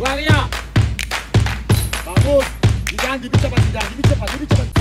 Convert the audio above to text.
Gloria. bagus. Jangan dibicarakan, jangan dibicarakan, jangan dibicarakan.